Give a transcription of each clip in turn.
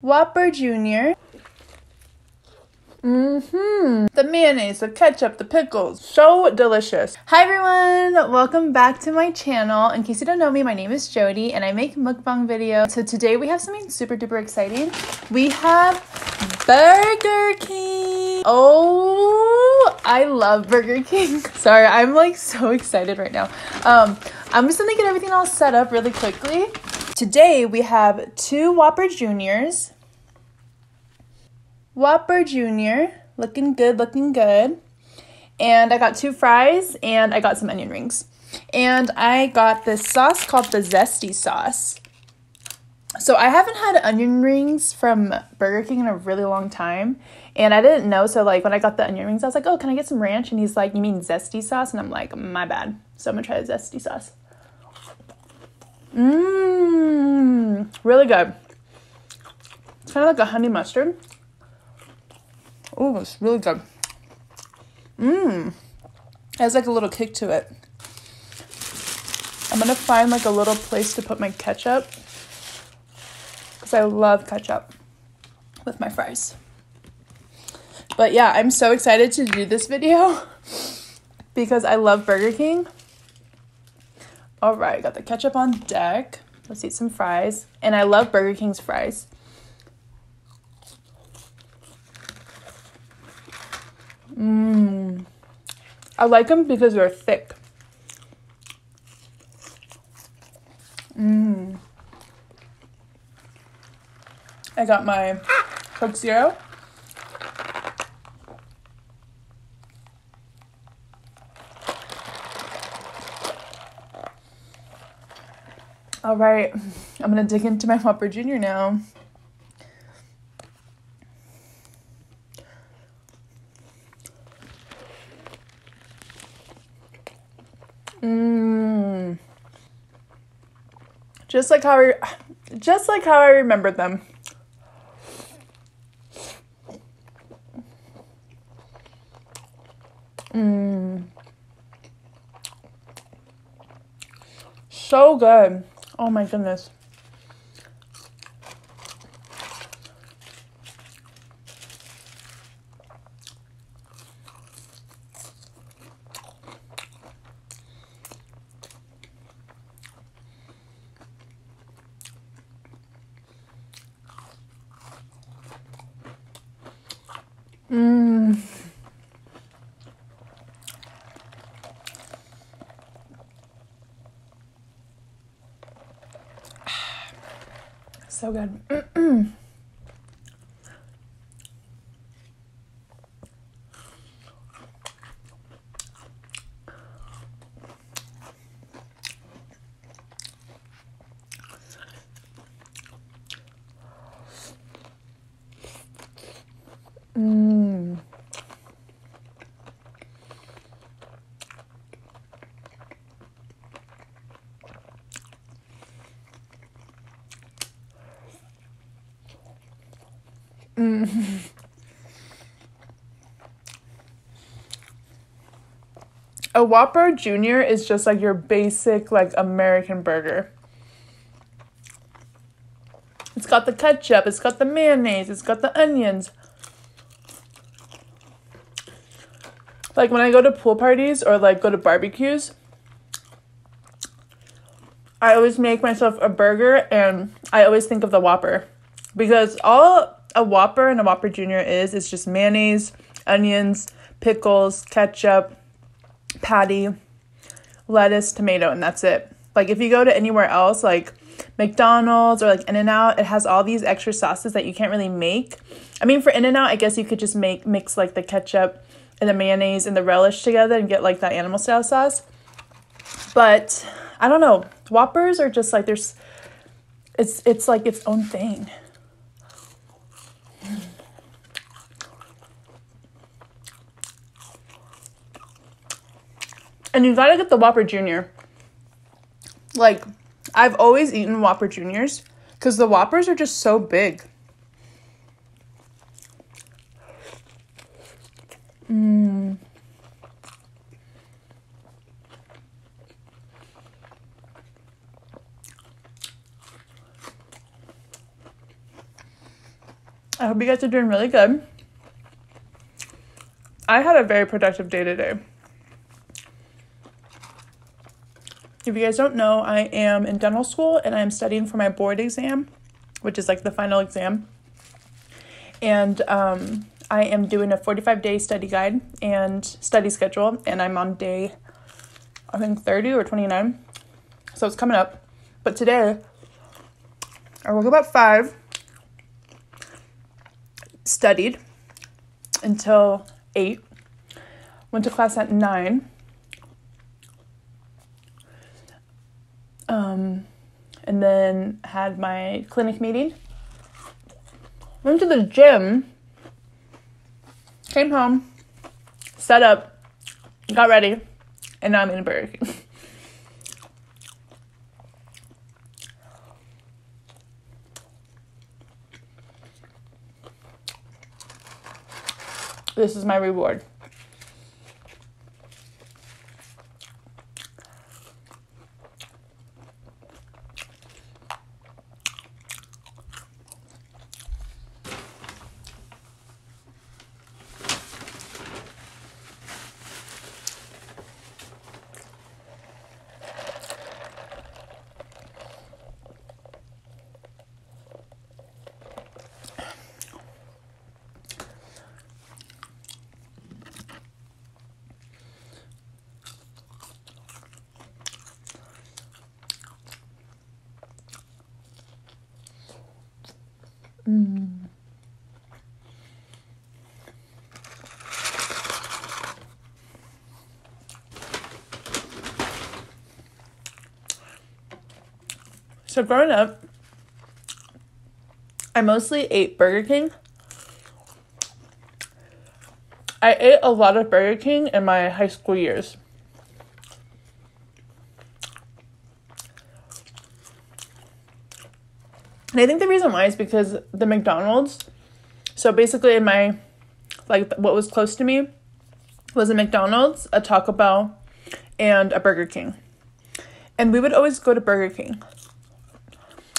Whopper Jr. Mm-hmm. The mayonnaise, the ketchup, the pickles. So delicious. Hi everyone! Welcome back to my channel. In case you don't know me, my name is Jody and I make mukbang videos. So today we have something super duper exciting. We have Burger King. Oh, I love Burger King. Sorry, I'm like so excited right now. Um, I'm just gonna get everything all set up really quickly. Today we have two Whopper Juniors. Whopper Jr. Looking good, looking good. And I got two fries and I got some onion rings. And I got this sauce called the Zesty sauce. So I haven't had onion rings from Burger King in a really long time. And I didn't know. So like when I got the onion rings, I was like, oh, can I get some ranch? And he's like, you mean zesty sauce? And I'm like, my bad. So I'm gonna try the zesty sauce. Mmm, really good. It's kind of like a honey mustard. Oh, it's really good. Mmm. It has like a little kick to it. I'm gonna find like a little place to put my ketchup because I love ketchup with my fries. But yeah, I'm so excited to do this video because I love Burger King. All right, got the ketchup on deck. Let's eat some fries. And I love Burger King's fries. Mmm. I like them because they're thick. Mmm. I got my Coke Zero. All right, I'm gonna dig into my Whopper Jr. now. Mmm. Just like how I, just like how I remembered them. Mmm. So good. Oh my goodness. Mmm. So good. Mm. A Whopper Junior is just like your basic like American burger. It's got the ketchup, it's got the mayonnaise, it's got the onions. Like when I go to pool parties or like go to barbecues, I always make myself a burger and I always think of the Whopper because all a Whopper and a Whopper Junior is is just mayonnaise, onions, pickles, ketchup, patty, lettuce, tomato, and that's it. Like if you go to anywhere else, like McDonald's or like In and Out, it has all these extra sauces that you can't really make. I mean, for In and Out, I guess you could just make mix like the ketchup and the mayonnaise and the relish together and get like that animal style sauce. But I don't know. Whoppers are just like there's it's it's like its own thing. And you gotta get the Whopper Junior. Like, I've always eaten Whopper Juniors because the Whoppers are just so big. Mmm. I hope you guys are doing really good. I had a very productive day today. If you guys don't know, I am in dental school and I'm studying for my board exam, which is like the final exam. And um, I am doing a 45 day study guide and study schedule, and I'm on day, I think, 30 or 29. So it's coming up. But today, I woke up at 5, studied until 8, went to class at 9. Um, and then had my clinic meeting. Went to the gym came home, set up, got ready, and now I'm in Burger King. this is my reward. Mm. So growing up, I mostly ate Burger King. I ate a lot of Burger King in my high school years. And I think the reason why is because the McDonald's. So basically, in my like what was close to me was a McDonald's, a Taco Bell, and a Burger King. And we would always go to Burger King.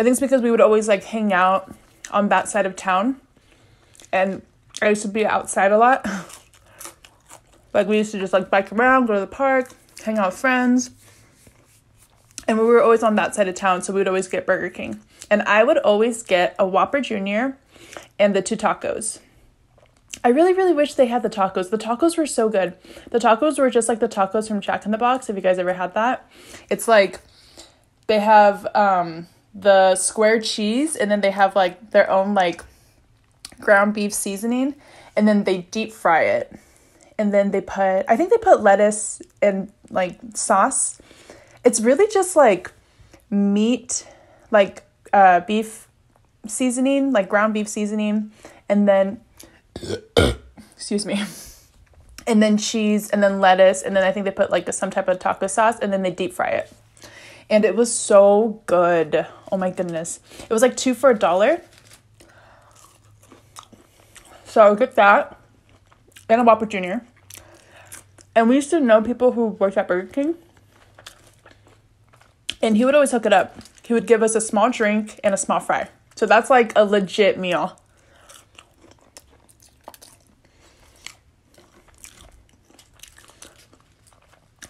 I think it's because we would always like hang out on that side of town. And I used to be outside a lot. like we used to just like bike around, go to the park, hang out with friends. And we were always on that side of town, so we would always get Burger King. And I would always get a Whopper Jr. and the two tacos. I really, really wish they had the tacos. The tacos were so good. The tacos were just like the tacos from Jack in the Box. Have you guys ever had that? It's like they have um, the square cheese and then they have like their own like ground beef seasoning and then they deep fry it. And then they put, I think they put lettuce and like sauce it's really just like meat, like uh, beef seasoning, like ground beef seasoning, and then, excuse me, and then cheese, and then lettuce, and then I think they put like some type of taco sauce, and then they deep fry it. And it was so good. Oh my goodness. It was like two for a dollar. So I get that and a Whopper Jr. And we used to know people who worked at Burger King and he would always hook it up. He would give us a small drink and a small fry. So that's like a legit meal.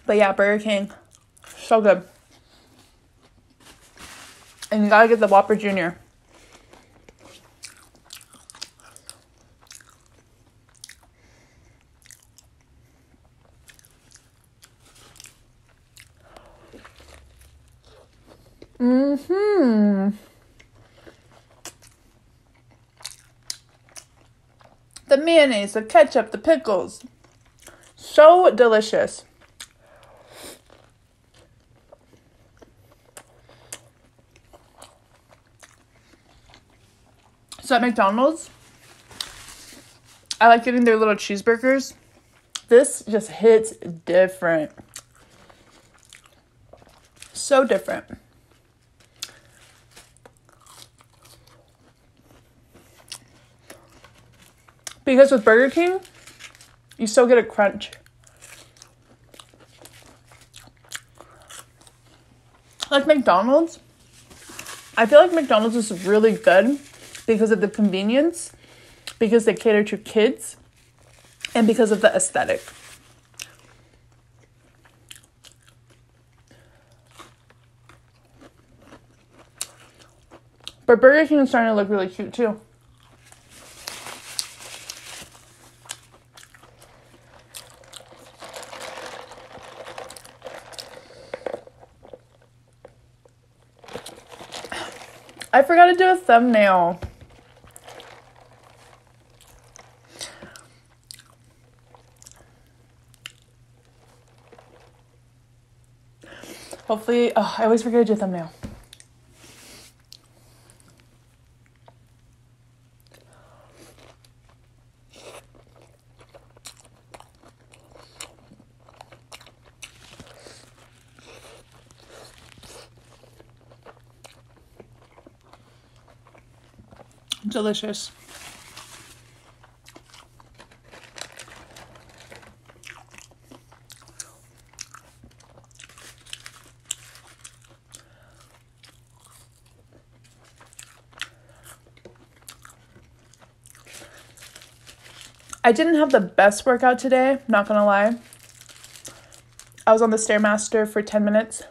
But yeah, Burger King, so good. And you gotta get the Whopper Jr. Hmm. The mayonnaise, the ketchup, the pickles. So delicious. So at McDonald's, I like getting their little cheeseburgers. This just hits different. So different. Because with Burger King, you still get a crunch. Like McDonald's, I feel like McDonald's is really good because of the convenience because they cater to kids and because of the aesthetic. But Burger King is starting to look really cute too. I forgot to do a thumbnail. Hopefully, oh, I always forget to do a thumbnail. Delicious. I didn't have the best workout today, not gonna lie. I was on the Stairmaster for 10 minutes.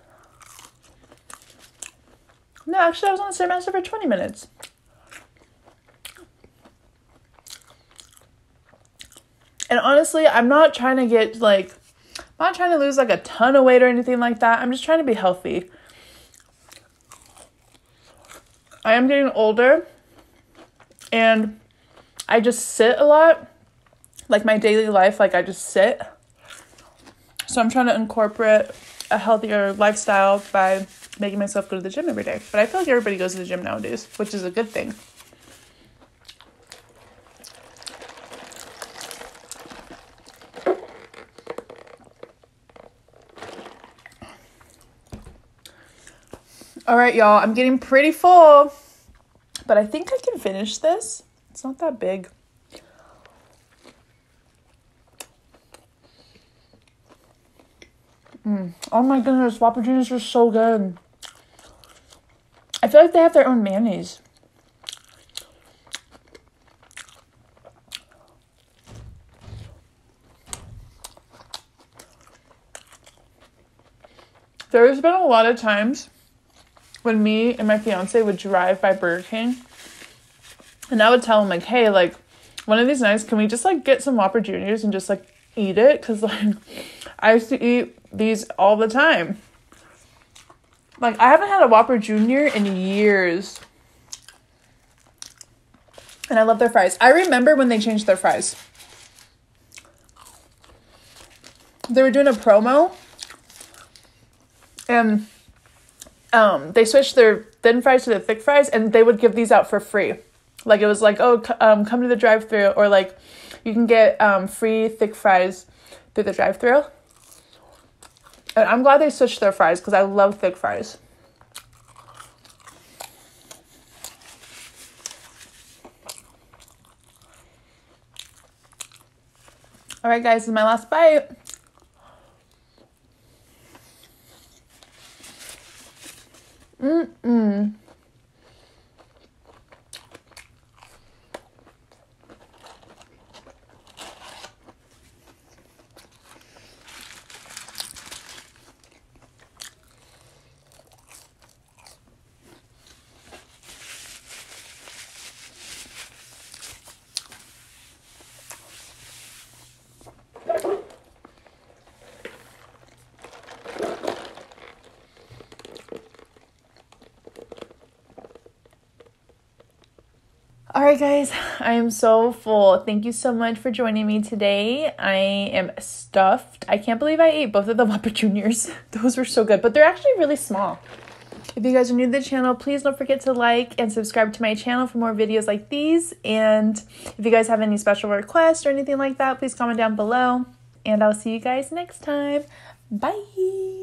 No, actually, I was on the Stairmaster for 20 minutes. And honestly, I'm not trying to get like, I'm not trying to lose like a ton of weight or anything like that. I'm just trying to be healthy. I am getting older and I just sit a lot like my daily life, like I just sit. So I'm trying to incorporate a healthier lifestyle by making myself go to the gym every day. But I feel like everybody goes to the gym nowadays, which is a good thing. All right, y'all, I'm getting pretty full, but I think I can finish this. It's not that big. Mm. Oh my goodness, Whopper Juniors are so good. I feel like they have their own mayonnaise. There's been a lot of times when me and my fiance would drive by Burger King and I would tell him like, hey, like one of these nights, can we just like get some Whopper Juniors and just like eat it? Cause like I used to eat these all the time. Like I haven't had a Whopper Junior in years. And I love their fries. I remember when they changed their fries. They were doing a promo. And um, they switched their thin fries to the thick fries, and they would give these out for free. Like it was like, oh, c- um, come to the drive-through, or like you can get um, free thick fries through the drive-through. And I'm glad they switched their fries because I love thick fries. All right, guys, this is my last bite. 嗯嗯。All right, guys, I am so full. Thank you so much for joining me today. I am stuffed. I can't believe I ate both of the Whopper Juniors. Those were so good, but they're actually really small. If you guys are new to the channel, please don't forget to like and subscribe to my channel for more videos like these. And if you guys have any special requests or anything like that, please comment down below. And I'll see you guys next time. Bye.